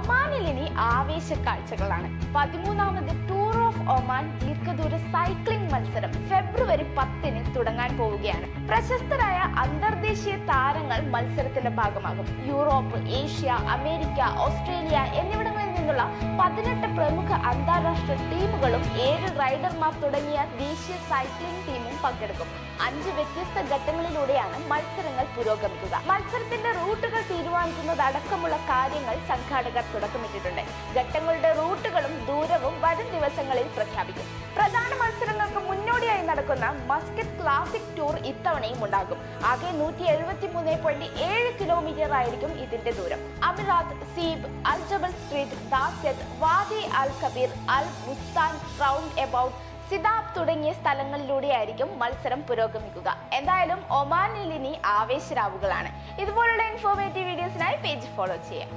ഒമാനിൽ ഇനി ആവേശ കാഴ്ചകളാണ്. പതിമൂന്നാമത് ടൂർ ഓഫ് ഒമാൻ ദീർഘദൂര സൈക്ലിംഗ് മത്സരം ഫെബ്രുവരി പത്തിന് തുടങ്ങാൻ പോവുകയാണ്. പ്രശസ്തരായ അന്തർദേശീയ താരങ്ങൾ മത്സരത്തിന്റെ ഭാഗമാകും. യൂറോപ്പ് ഏഷ്യ അമേരിക്ക ഓസ്ട്രേലിയ എന്നിവിടങ്ങളിൽ നിന്നുള്ള പതിനെട്ട് പ്രമുഖ അന്താരാഷ്ട്ര ടീമുകളും ഏഴ് റൈഡർമാർ തുടങ്ങിയ ദേശീയ സൈക്ലിംഗ് ടീമും പങ്കെടുക്കും. അഞ്ച് വ്യത്യസ്ത ഘട്ടങ്ങളിലൂടെയാണ് മത്സരങ്ങൾ പുരോഗമിക്കുക. മത്സരത്തിന്റെ റൂട്ടുകൾ തീരുമാനിക്കുന്നത് അടക്കമുള്ള കാര്യങ്ങൾ സംഘാടകർ തുടക്കമിട്ടിട്ടുണ്ട്. ഘട്ടങ്ങളുടെ റൂട്ടുകളും ദൂരവും വരും ദിവസങ്ങളിൽ പ്രഖ്യാപിക്കും. പ്രധാന മത്സരങ്ങൾക്ക് മുന്നോടിയായി നടക്കുന്ന മസ്കറ്റ് ക്ലാസിക് ടൂർ ഇത്തവണയും ഉണ്ടാകും. ആകെ നൂറ്റി എഴുപത്തി മൂന്ന് പോയിന്റ് ഏഴ് കിലോമീറ്റർ ആയിരിക്കും ഇതിന്റെ ദൂരം. Amerat Seeb Al Jabal street ദാസെത്ത് Wadi Al Kabir അൽ മുസ്താൻ റൗണ്ട് എബൌട്ട് സിദാബ് തുടങ്ങിയ സ്ഥലങ്ങളിലൂടെയായിരിക്കും മത്സരം പുരോഗമിക്കുക. എന്തായാലും ഒമാനിൽ ഇനി ആവേശരാവുകളാണ്. ഇതുപോലുള്ള ഇൻഫോർമേറ്റീവ് വീഡിയോസിനായി പേജ് ഫോളോ ചെയ്യാം.